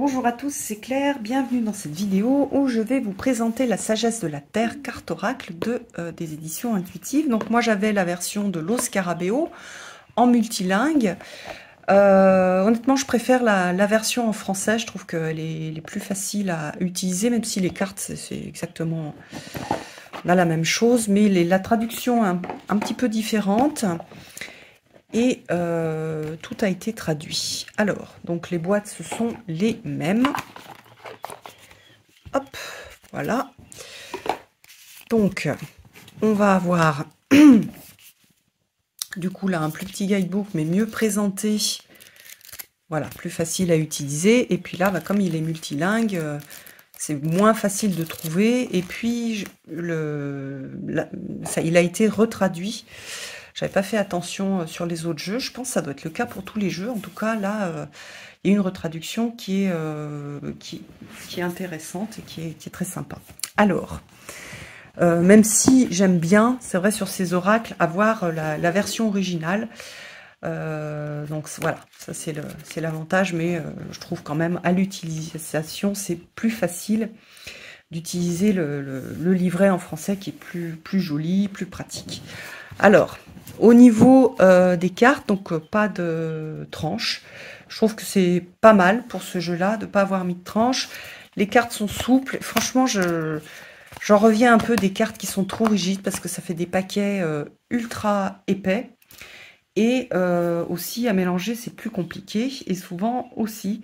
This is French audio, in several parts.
Bonjour à tous, c'est Claire, bienvenue dans cette vidéo où je vais vous présenter la sagesse de la Terre, carte oracle de, euh, des éditions intuitives. Donc moi j'avais la version de Los Scarabeo en multilingue. Euh, honnêtement je préfère la, version en français, je trouve qu'elle est, plus facile à utiliser, même si les cartes c'est exactement la même chose, mais la traduction est un petit peu différente et euh, tout a été traduit. Alors, donc les boîtes, ce sont les mêmes. Hop, voilà. Donc, on va avoir du coup là un plus petit guidebook, mais mieux présenté. Voilà, plus facile à utiliser. Et puis là, bah, comme il est multilingue, euh, c'est moins facile de trouver. Et puis, il a été retraduit. J'avais pas fait attention euh, sur les autres jeux. Je pense que ça doit être le cas pour tous les jeux. En tout cas, là, euh, il y a une retraduction qui est, euh, qui, est intéressante et qui est, très sympa. Alors, même si j'aime bien, c'est vrai, sur ces oracles, avoir la, version originale. donc voilà, ça c'est l'avantage, mais je trouve quand même à l'utilisation, c'est plus facile d'utiliser le, livret en français qui est plus, plus joli, plus pratique. Alors, au niveau euh, des cartes, donc euh, pas de tranche. Je trouve que c'est pas mal pour ce jeu-là de ne pas avoir mis de tranche. Les cartes sont souples. Franchement, je j'en reviens un peu des cartes qui sont trop rigides parce que ça fait des paquets euh, ultra épais. Et aussi à mélanger, c'est plus compliqué. Et souvent aussi,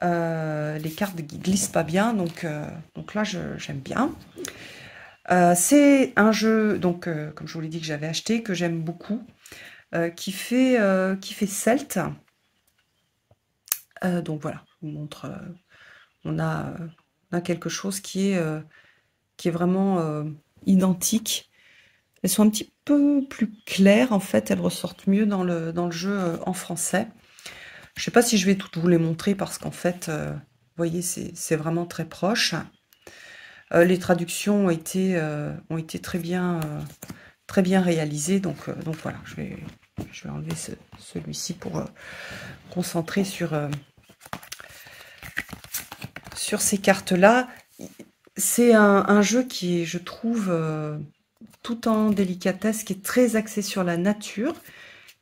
les cartes glissent pas bien. Donc là, j'aime bien. Euh, c'est un jeu, donc euh, comme je vous l'ai dit que j'avais acheté, que j'aime beaucoup, euh, qui, fait, qui fait Celt. donc voilà, je vous montre, on a, a, quelque chose qui est, qui est vraiment identique. Elles sont un petit peu plus claires, en fait, elles ressortent mieux dans le, dans le jeu en français. Je ne sais pas si je vais toutes vous les montrer parce qu'en fait, vous voyez, c'est vraiment très proche. Euh, les traductions ont été, euh, ont été très, bien, euh, très bien réalisées. Donc, donc voilà, je vais, je vais enlever celui-ci pour concentrer sur, sur ces cartes-là. C'est un, jeu qui est, je trouve, tout en délicatesse, qui est très axé sur la nature,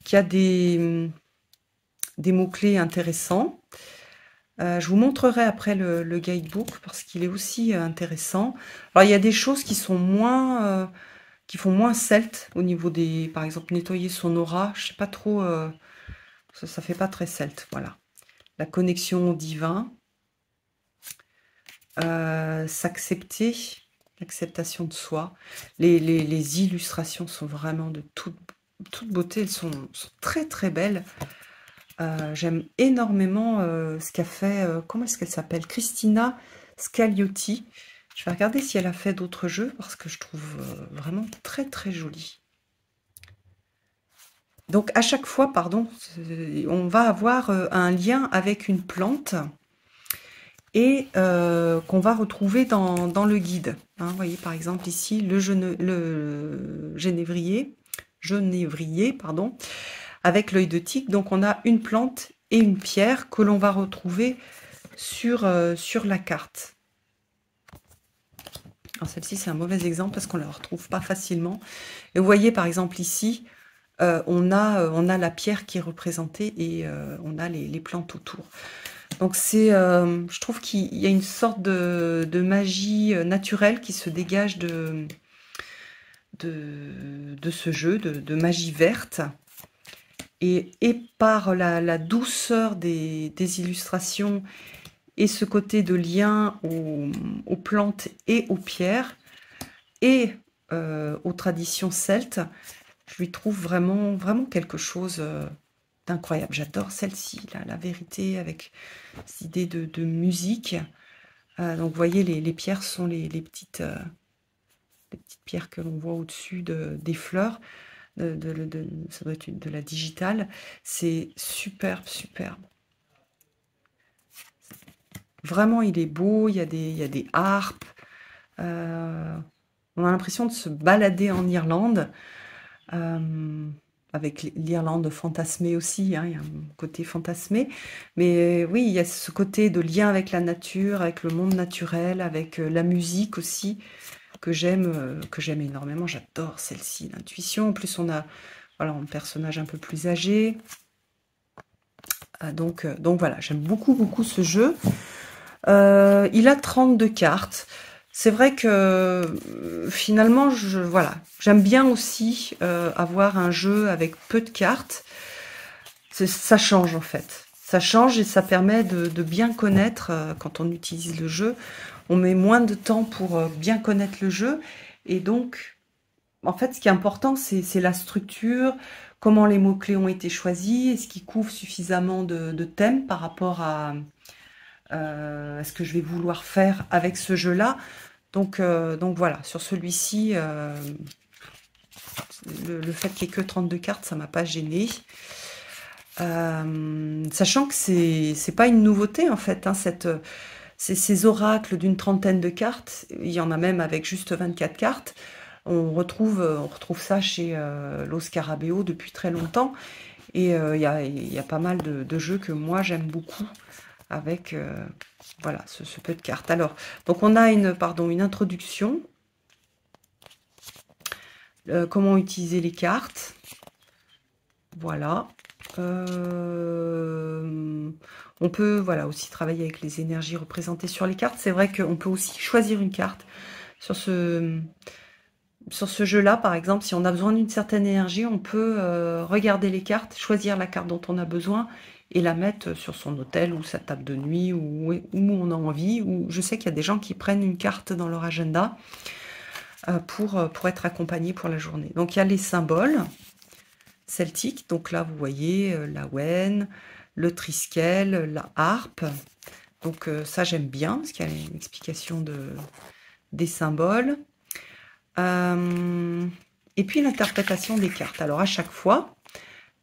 qui a des, des mots-clés intéressants. Euh, je vous montrerai après le, guidebook parce qu'il est aussi euh, intéressant. Alors il y a des choses qui sont moins, euh, qui font moins celte au niveau des, par exemple nettoyer son aura. Je sais pas trop, ça, fait pas très celte. Voilà, la connexion au divin, s'accepter, l'acceptation de soi. Les, illustrations sont vraiment de toute, toute beauté. Elles sont très très belles. Euh, j'aime énormément euh, ce qu'a fait, euh, comment est-ce qu'elle s'appelle? Christina Scagliotti. Je vais regarder si elle a fait d'autres jeux parce que je trouve vraiment très très joli. Donc à chaque fois, pardon, on va avoir un lien avec une plante et qu'on va retrouver dans, le guide. Hein, vous voyez par exemple ici le, le genévrier, genévrier pardon, avec l'œil de tigre. Donc on a une plante et une pierre que l'on va retrouver sur, euh, la carte. Celle-ci, c'est un mauvais exemple parce qu'on ne la retrouve pas facilement. Et vous voyez, par exemple, ici, euh, on, a, euh, on a la pierre qui est représentée et on a les, plantes autour. Donc, c'est, je trouve qu'il y a une sorte de, magie naturelle qui se dégage de ce jeu, de magie verte et, par la, douceur des, illustrations et ce côté de lien aux, plantes et aux pierres et euh, aux traditions celtes, je lui trouve vraiment, quelque chose euh, d'incroyable. J'adore celle-ci, la vérité avec cette idée de, musique. Euh, donc vous voyez, les, pierres sont les, petites, les petites pierres que l'on voit au-dessus des fleurs de, ça doit être de la digitale. C'est superbe, superbe. Vraiment, il est beau, il y a des, il des harpes. Euh, on a l'impression de se balader en Irlande. Euh, avec l'Irlande fantasmée aussi, hein, il y a un côté fantasmé. Mais oui, il y a ce côté de lien avec la nature, avec le monde naturel, avec la musique aussi, que j'aime que j'aime énormément. J'adore celle-ci, l'intuition. En plus, on a voilà, un personnage un peu plus âgé. Ah, donc, donc voilà, j'aime beaucoup, beaucoup ce jeu. il a 32 cartes c'est vrai que euh, finalement, je, voilà, j'aime bien aussi euh, avoir un jeu avec peu de cartes. Ça change en fait. Ça change et ça permet de, bien connaître euh, quand on utilise le jeu. On met moins de temps pour bien connaître le jeu. Et donc, en fait, ce qui est important, c'est la structure, comment les mots-clés ont été choisis, est-ce qu'ils couvrent suffisamment de, thèmes par rapport à, euh, ce que je vais vouloir faire avec ce jeu-là. Donc, euh, donc voilà, sur celui-ci, euh, le, fait qu'il n'y ait que 32 cartes, ça m'a pas gêné. Sachant que c'est n'est pas une nouveauté en fait, hein, ces, oracles d'une trentaine de cartes, il y en a même avec juste 24 cartes. On retrouve, ça chez Los Scarabeo depuis très longtemps. Et il y, a, pas mal de jeux que moi j'aime beaucoup avec euh, ce, peu de cartes. Alors, donc on a une, pardon, une introduction. Euh, comment utiliser les cartes. Voilà. Euh, on peut voilà aussi travailler avec les énergies représentées sur les cartes. C'est vrai qu'on peut aussi choisir une carte sur ce jeu-là, par exemple, si on a besoin d'une certaine énergie, on peut regarder les cartes, choisir la carte dont on a besoin et la mettre sur son hôtel ou sa table de nuit ou où on a envie. Ou je sais qu'il y a des gens qui prennent une carte dans leur agenda euh, euh, pour être accompagnés pour la journée. Donc il y a les symboles celtiques. Donc là, vous voyez euh, la wen, le triskel, la harpe. Donc ça, j'aime bien, parce qu'il y a une explication de, des symboles. et puis l'interprétation des cartes. Alors à chaque fois,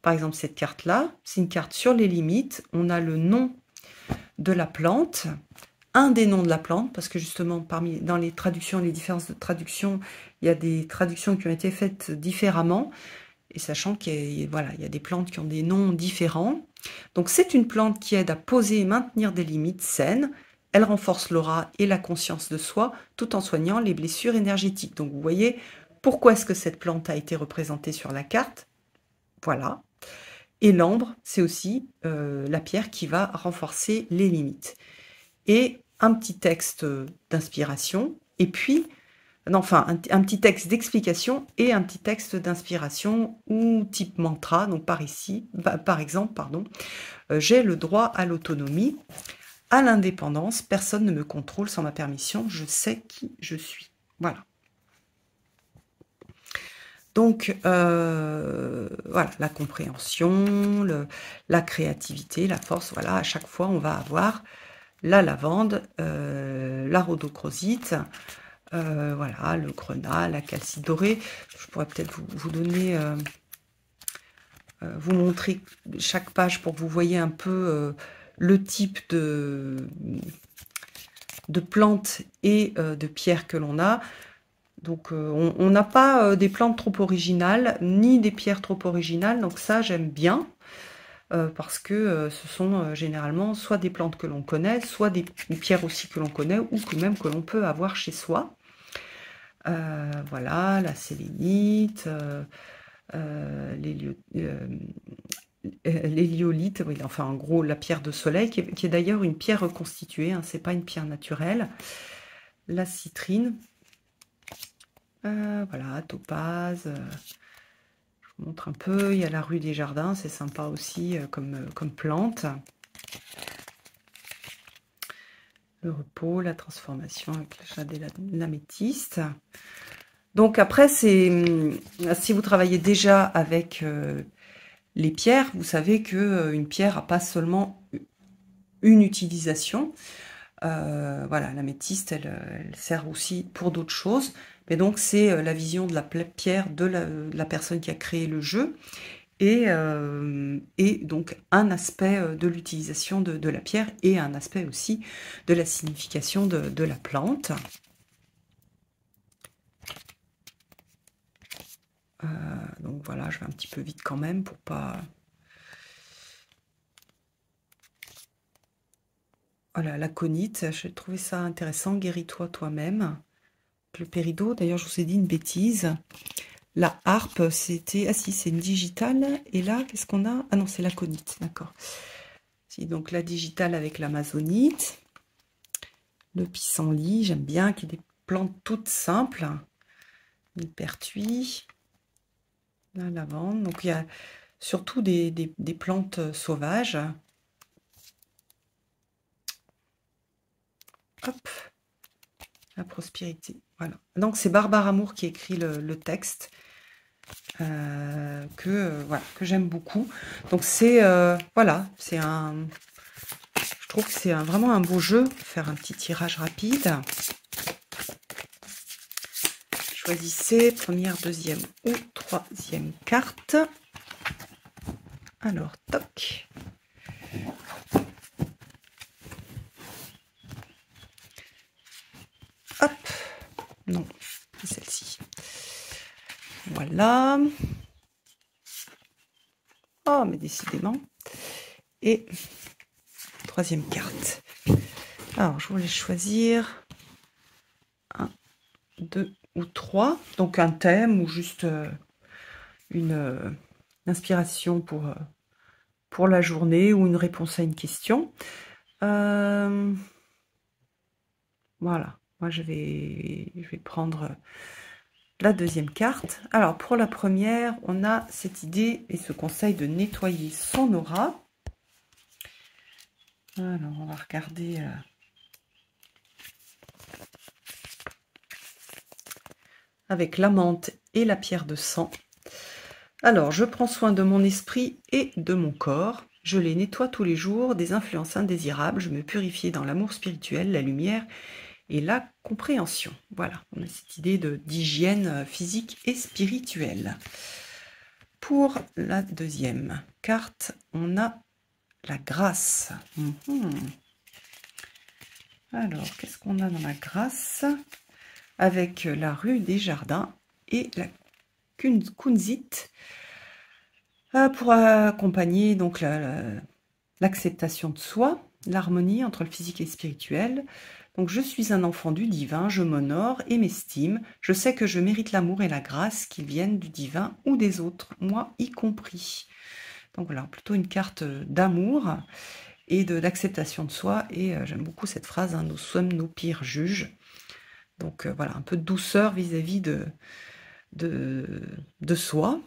par exemple, cette carte-là, c'est une carte sur les limites. On a le nom de la plante, un des noms de la plante, parce que justement, parmi dans les traductions, les différences de traduction, il y a des traductions qui ont été faites différemment, et sachant qu'il y, a, des plantes qui ont des noms différents. Donc c'est une plante qui aide à poser et maintenir des limites saines. Elle renforce l'aura et la conscience de soi, tout en soignant les blessures énergétiques. Donc vous voyez, pourquoi est-ce que cette plante a été représentée sur la carte Voilà, et l'ambre, c'est aussi euh, la pierre qui va renforcer les limites. Et un petit texte d'inspiration, et puis, enfin, un, petit texte d'explication et un petit texte d'inspiration ou type mantra. Donc par ici, par exemple, pardon, euh, j'ai le droit à l'autonomie, à l'indépendance. Personne ne me contrôle sans ma permission. Je sais qui je suis. Voilà. Donc, euh, voilà, la compréhension, la créativité, la force, voilà, à chaque fois, on va avoir la lavande, euh, la rhodochrosite, euh, voilà, le grenat, la calcite dorée. Je pourrais peut-être vous, donner, vous montrer chaque page pour que vous voyez un peu le type de, plantes et de pierres que l'on a. Donc euh, on n'a pas euh, des plantes trop originales, ni des pierres trop originales, donc ça j'aime bien, euh, parce que ce sont généralement soit des plantes que l'on connaît, soit des, pierres aussi que l'on connaît, ou que même que l'on peut avoir chez soi. Voilà, la sélénite, l'héliolite, oui, enfin en gros la pierre de soleil, qui est, d'ailleurs une pierre reconstituée, hein, c'est pas une pierre naturelle. La citrine, euh, voilà, topaz. Euh, je vous montre un peu. Il y a la rue des Jardins, c'est sympa aussi euh, comme, comme plante. Le repos, la transformation avec le chat et l'améthyste. Donc après, c'est hum, si vous travaillez déjà avec les pierres, vous savez qu'une pierre n'a pas seulement une utilisation. voilà, l'améthyste, elle, elle, sert aussi pour d'autres choses. Et donc, c'est euh, la vision de la pierre de la, personne qui a créé le jeu. Et, euh, donc un aspect euh, de l'utilisation de, la pierre et un aspect aussi de la signification de, la plante. donc voilà, je vais un petit peu vite quand même pour pas... Voilà, la conite, j'ai trouvé ça intéressant. Guéris-toi toi-même. Le pérido, d'ailleurs, je vous ai dit une bêtise. La harpe, c'était... Ah si, c'est une digitale. Et là, qu'est-ce qu'on a? Ah non, c'est la conite, d'accord. Si, donc la digitale avec l'amazonite. Le pissenlit, j'aime bien qu'il y ait des plantes toutes simples. Le pertuis. La lavande. Donc il y a surtout des plantes sauvages. Hop. La prospérité. Voilà. Donc c'est Barbara Amour qui écrit le, texte. Euh, que voilà que j'aime beaucoup donc c'est euh, voilà un je trouve que c'est vraiment un beau jeu faire un petit tirage rapide choisissez première deuxième ou troisième carte alors toc hop non, celle-ci. Oh, mais décidément. Et troisième carte. Alors, je voulais choisir un, deux ou trois. Donc, un thème ou juste euh, une, euh, inspiration pour, euh, pour la journée ou une réponse à une question. voilà. Moi, je vais, je vais prendre la deuxième carte. Alors, pour la première, on a cette idée et ce conseil de nettoyer son aura. Alors, on va regarder... Euh, avec la menthe et la pierre de sang. Alors, je prends soin de mon esprit et de mon corps. Je les nettoie tous les jours des influences indésirables. Je me purifie dans l'amour spirituel, la lumière et la compréhension. Voilà, on a cette idée d'hygiène euh, physique et spirituelle. Pour la deuxième carte, on a la grâce. Mhm. Alors, qu'est-ce qu'on a dans la grâce? Avec la rue des Jardins et la Kunzit euh, pour accompagner donc l'acceptation de soi, l'harmonie entre le physique et le spirituel, donc je suis un enfant du divin, je m'honore et m'estime, je sais que je mérite l'amour et la grâce qui viennent du divin ou des autres, moi y compris. Donc voilà, plutôt une carte d'amour et d'acceptation de, soi. Et euh, j'aime beaucoup cette phrase, hein, nous sommes nos pires juges. Donc euh, voilà, un peu de douceur vis-à-vis de, de, de soi.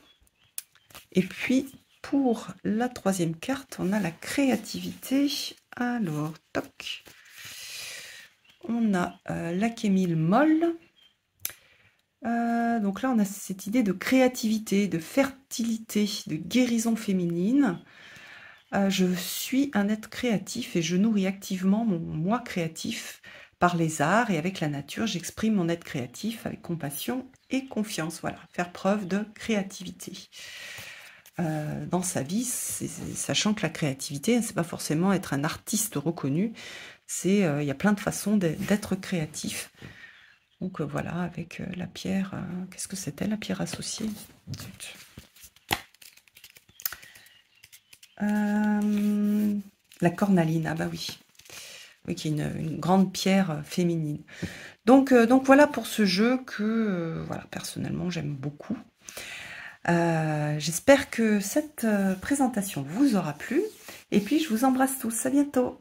Et puis pour la troisième carte, on a la créativité. Alors, toc on a euh, la molle. Euh, donc là, on a cette idée de créativité, de fertilité, de guérison féminine. Euh, je suis un être créatif et je nourris activement mon moi créatif par les arts et avec la nature. J'exprime mon être créatif avec compassion et confiance. Voilà, faire preuve de créativité. dans sa vie, sachant que la créativité, c'est pas forcément être un artiste reconnu, euh, il y a plein de façons d'être créatif. Donc euh, voilà, avec euh, la pierre, qu'est-ce que c'était la pierre associée? La cornaline, ah bah oui. Oui, qui est une, grande pierre féminine. Donc, donc voilà pour ce jeu que voilà, personnellement j'aime beaucoup. J'espère que cette présentation vous aura plu. Et puis je vous embrasse tous. À bientôt.